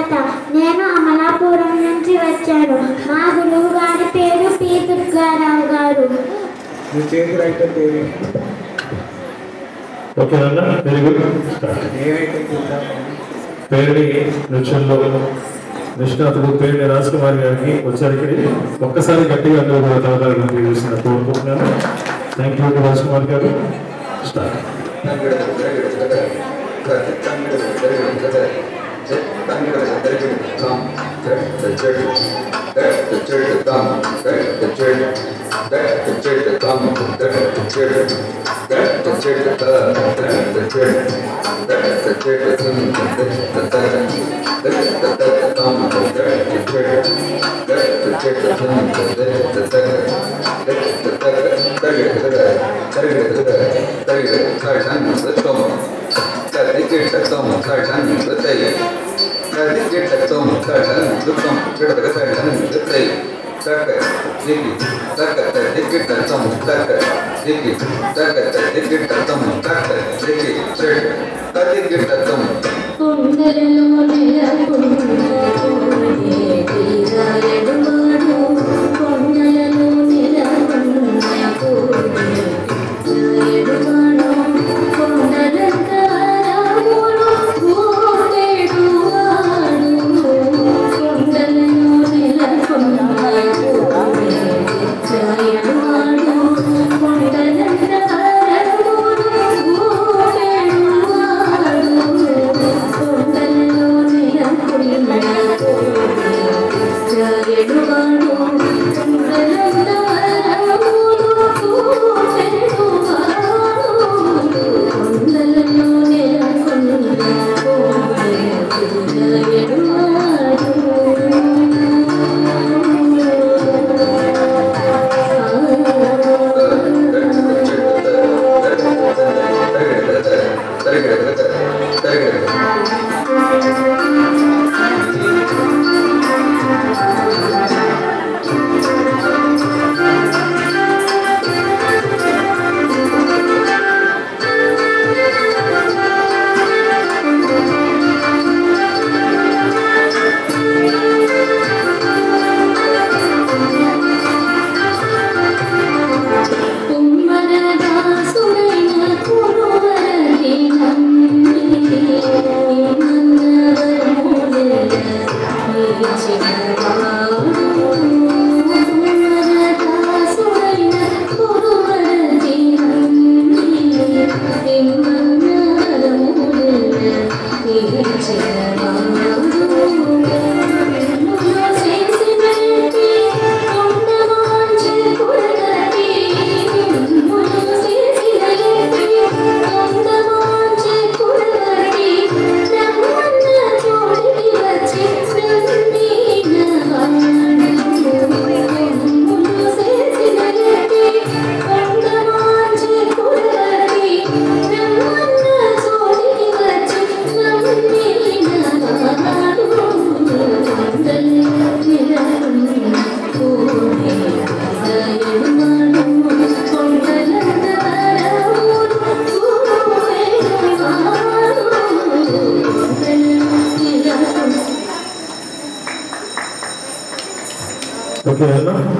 సుమలత నేను అమలాపురం నుంచి వచ్చాను మా గురువు గారి పేరు పి దుర్గారావు గారు చేతి రైటర్ పేరు ఓకేనా వెరీ గుడ్ ఏ రైటర్ చూద్దాం పేరుని నృత్యంలో నిష్ణాతుడు పేరుని రాజ్ కుమార్ గారికి వచ్చారు ఒక్కసారి గట్టిగా అందరూ కూడా తలదారి తెలియజేసిన కోరుకుంటున్నాను thank you Raj Kumar garu start Let's go. Service gate sector Uttarakhand विद्युत संपूर्ण गट संरचना विद्युत सही Target, dikit, target, dikit, datang, target, dikit, target, dikit, datang, target, dikit, target, dikit, datang. Kundalini, kundalini. 예고하고 bacana.